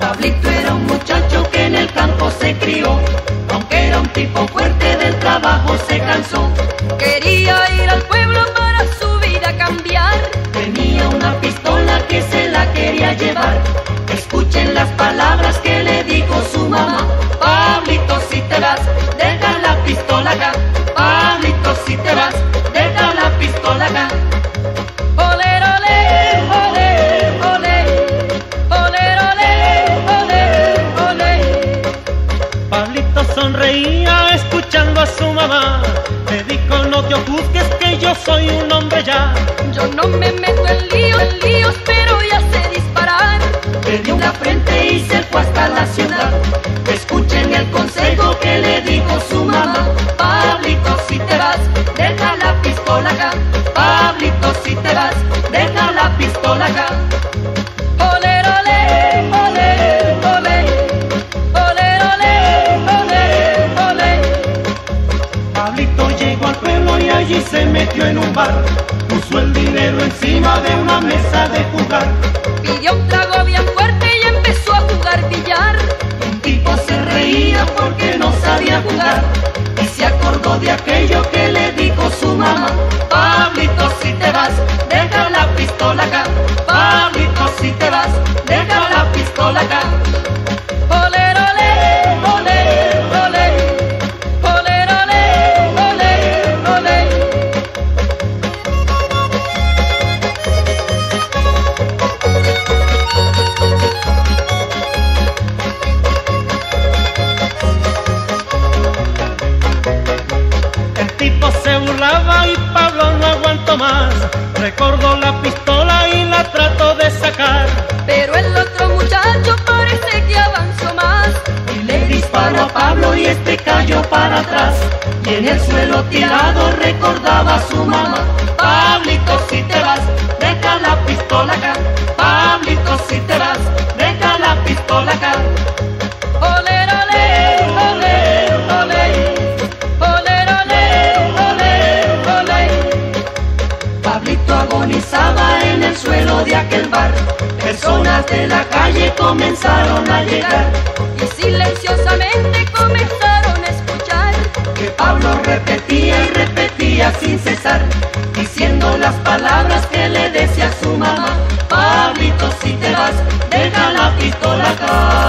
Pablito era un muchacho que en el campo se crió, aunque era un tipo fuerte del trabajo se cansó. Quería ir al pueblo para su vida cambiar. Tenía una pistola que se la quería llevar. Si te vas, deja la pistola acá. Ole, ole, ole, ole, ole, ole, ole, ole. Pablito sonreía escuchando a su mamá. Le dijo, no te ofusques que yo soy un hombre ya. Yo no me meto en líos, en líos, pero ya sé disparar. Le dio una frente y se fue hasta la ciudad. Escuchen el consejo que le dijo su Pablito, si te vas, deja la pistola acá. Ole, ole, ole, ole, ole, ole. Pablito llegó al pueblo y allí se metió en un bar. Puso el dinero encima de una mesa de jugar. Pidió un trago bien fuerte y empezó a jugar billar. Un tipo se reía porque no sabía jugar. Acordó de aquello que le dijo su mamá. Pablito, si te vas, deja la pistola acá. Pablito, si te vas, deja la pistola acá. Más. Recordó la pistola y la trató de sacar. Pero el otro muchacho parece que avanzó más. Y le disparó a Pablo y este cayó para atrás. Y en el suelo tirado recordaba a su mamá. Pablito, si te vas, deja la pistola acá. Personas de la calle comenzaron a llegar y silenciosamente comenzaron a escuchar que Pablo repetía y repetía sin cesar, diciendo las palabras que le decía su mamá. Pablito, si te vas, deja la pistola acá.